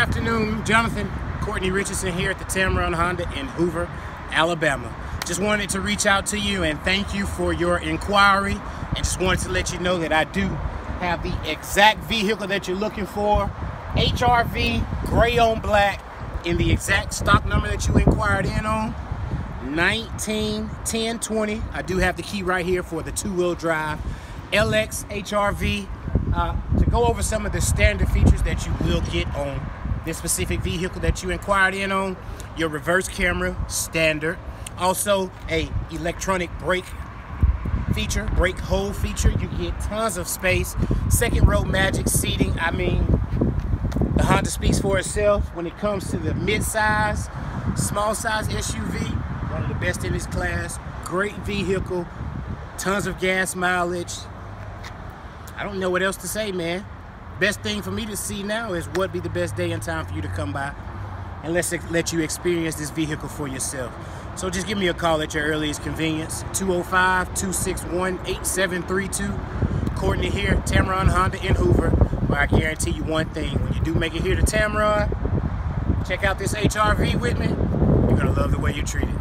afternoon, Jonathan Courtney Richardson here at the Tameron Honda in Hoover, Alabama. Just wanted to reach out to you and thank you for your inquiry and just wanted to let you know that I do have the exact vehicle that you're looking for. HRV, gray on black, in the exact stock number that you inquired in on. 191020. I do have the key right here for the two-wheel drive LX HRV. Uh, to go over some of the standard features that you will get on this specific vehicle that you inquired in on. Your reverse camera, standard. Also, a electronic brake feature, brake hold feature. You get tons of space. Second row magic seating. I mean, the Honda speaks for itself when it comes to the mid-size, small size SUV. One of the best in its class. Great vehicle. Tons of gas mileage. I don't know what else to say, man. Best thing for me to see now is what be the best day and time for you to come by and let's let you experience this vehicle for yourself. So just give me a call at your earliest convenience, 205-261-8732. Courtney here, Tameron Honda in Hoover, where I guarantee you one thing. When you do make it here to Tameron, check out this HRV with me, you're gonna love the way you're treated.